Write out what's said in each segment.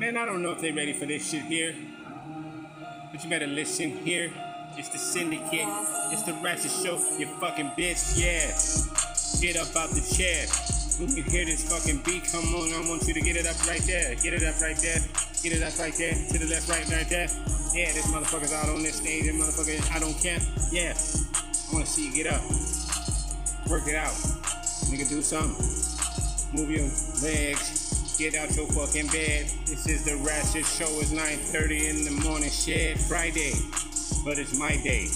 Man, I don't know if they're ready for this shit here. But you better listen here. It's the syndicate. It's the ratchet show, you fucking bitch. Yeah. Get up out the chair. When you hear this fucking beat, come on, I want you to get it up right there. Get it up right there. Get it up right there. To the left, right, right there. Yeah, this motherfucker's out on this stage. This motherfucker, I don't care. Yeah. I wanna see you get up. Work it out. Nigga, do something. Move your legs. Get out your fucking bed. This is the Ratchet Show. It's 9:30 in the morning. Shit, Friday, but it's my day.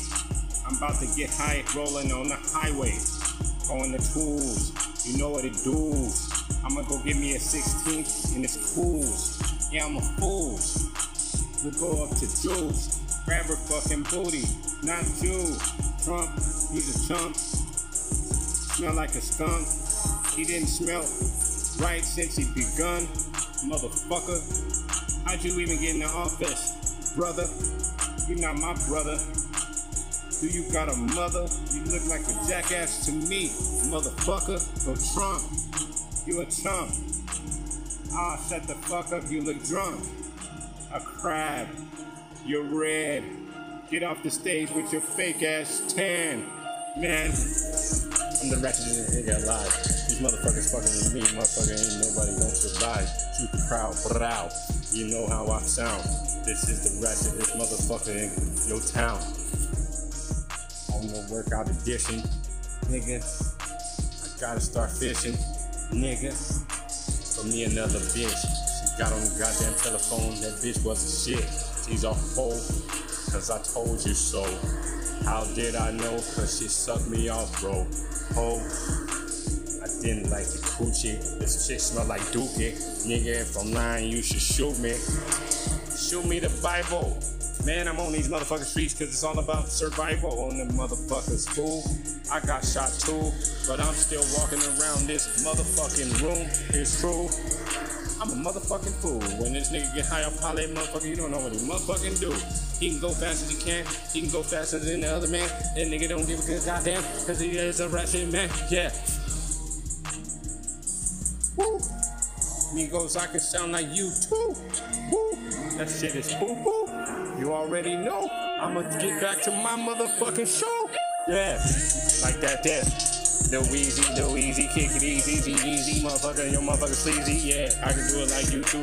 I'm about to get high, rolling on the highway, On the tools. You know what it does. I'ma go get me a 16th and it's cools. Yeah, I'm a fool. We'll go up to Jules, grab her fucking booty. Not you, Trump. He's a chump. Smell like a skunk. He didn't smell right since he begun. Motherfucker. How'd you even get in the office? Brother, you're not my brother. Do you got a mother? You look like a jackass to me, motherfucker. Or Trump. You a chump. Ah, shut the fuck up, you look drunk. A crab. You're red. Get off the stage with your fake ass tan. Man, I'm the ratchetest nigga alive. These motherfuckers fucking with me, motherfucker ain't nobody gonna survive. Too proud, brow. You know how I sound. This is the ratchetest motherfucker in your town. On the workout edition, nigga. I gotta start fishing, nigga. For me another bitch. She got on the goddamn telephone. That bitch wasn't shit. She's a hoe. Cause I told you so. How did I know? Cause she sucked me off, bro. Ho. Didn't like the coochie. This shit smell like dookie. Nigga, if I'm lying, you should shoot me. Shoot me the Bible. Man, I'm on these motherfucking streets because it's all about survival on them motherfuckers, fool. I got shot too, but I'm still walking around this motherfucking room. It's true. I'm a motherfucking fool. When this nigga get high off Holly, motherfucker, you don't know what he motherfucking do. He can go fast as he can. He can go faster than the other man. That nigga don't give a good goddamn because he is a ratchet man. Yeah. Woo. Migos, I can sound like you too. Woo. That shit is poo poo. You already know. I'ma get back to my motherfucking show. Yeah. Like that there. No easy, no easy, kick it easy, easy, easy, motherfucker, your motherfucker sleazy, yeah, I can do it like you too,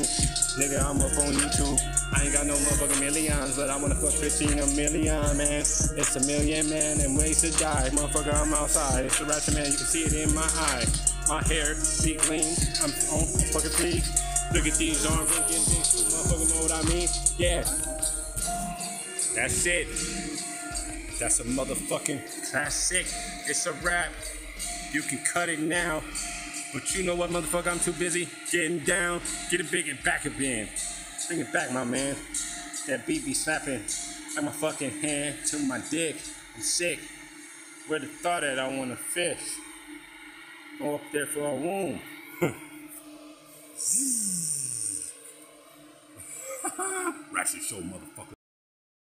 nigga, I'm up on YouTube, I ain't got no motherfucking millions, but I wanna fuck 15 a million, man, it's a million, man, and ways to die, motherfucker, I'm outside, it's the ratchet man, you can see it in my eye, my hair, be clean, I'm on fucking feet, look at these arms, getting big motherfucker, know what I mean, yeah, that's it. That's a motherfucking classic. It's a rap. You can cut it now. But you know what, motherfucker? I'm too busy getting down. Get it big and back again. Bring it back, my man. That beat be slapping like my fucking hand to my dick. I'm sick. Where the thought at? I wanna fish. Opter Form 1